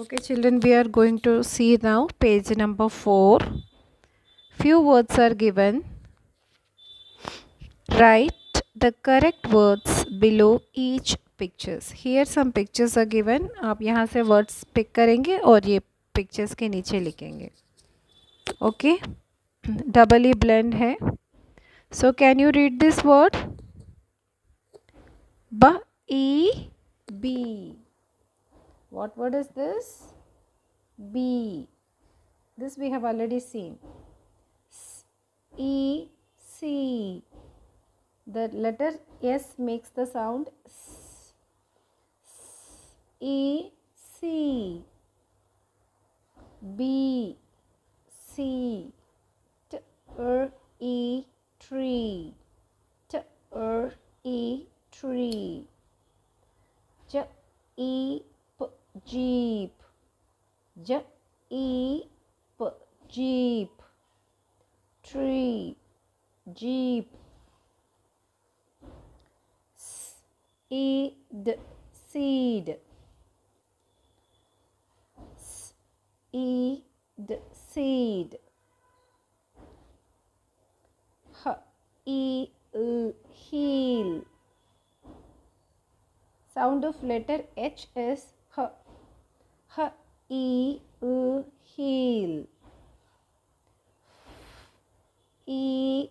Okay, children, we are going to see now page number 4. Few words are given. Write the correct words below each pictures. Here some pictures are given. आप यहाँ से words pick करेंगे और ये pictures के नीचे लिखेंगे. Okay? Double E blend है. So can you read this word? B E B. What word is this? B. This we have already seen. S, E C. The letter S makes the sound S. S, E C. B C. T R E tree. T R E tree. J E jeep. J E P jeep. Tree. Jeep. E seed. E seed. H E L heel. Sound of letter H is H. E L heel. Eat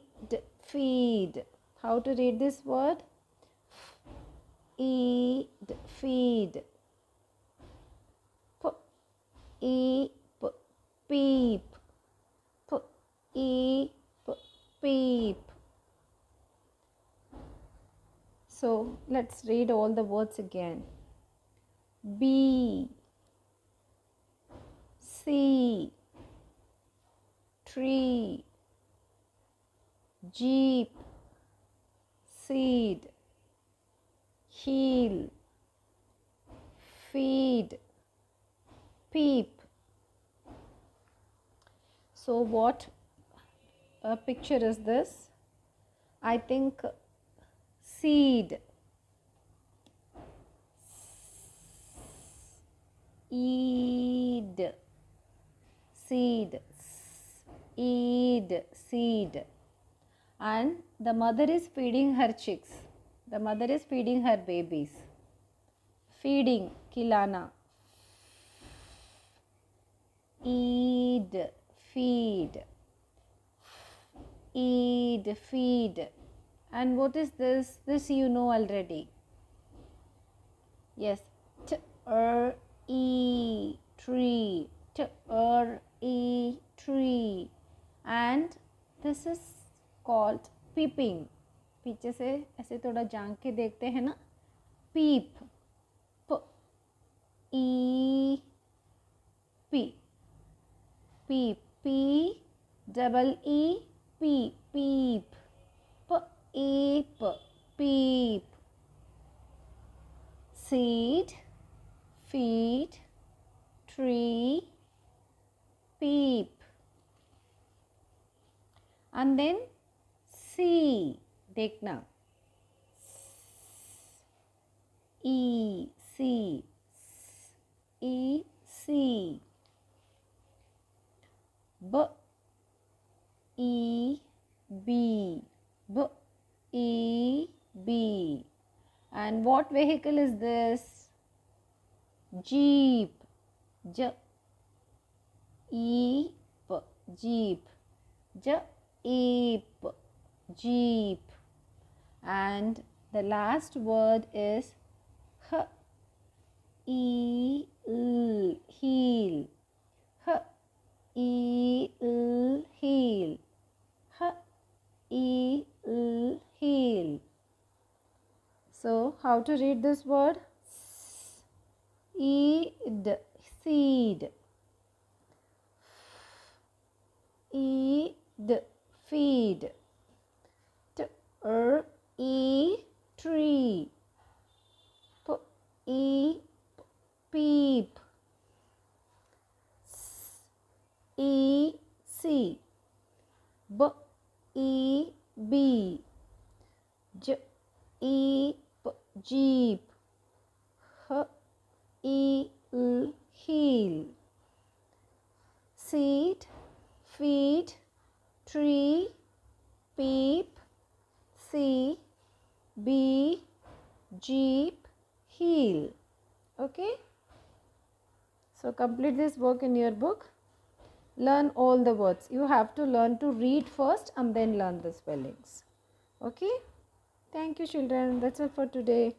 feed. How to read this word? Eat feed. P E P peep. P E P peep. So let's read all the words again. B C tree jeep seed heel feed peep. So what a picture is this? I think seed. Eed seed eed seed. And the mother is feeding her chicks. The mother is feeding her babies. Feeding kilana. Eed feed. Eed feed. And what is this? This you know already. Yes. T er e tree. T er E a tree and this is called peeping. पीछे से ऐसे थोड़ा जान के देखते हैं ना। Peep. P. E P P P double e. E P peep. P. App. Peep. Seed. Feed. Tree. peep and then see देखना e see e see b e b b e b and what vehicle is this jeep j e p jeep. J e p jeep. And the last word is h. E l. Heel h. E l. Heel h. E l. Heel so how to read this word? Eed seed eed feed. T er e tree. P e peep. S e see b e b. J e p jeep. H e l heel. Seat feet tree peep see bee jeep heel. Okay? So complete this work in your book. Learn all the words. You have to learn to read first and then learn the spellings. Okay? Thank you children. That's all for today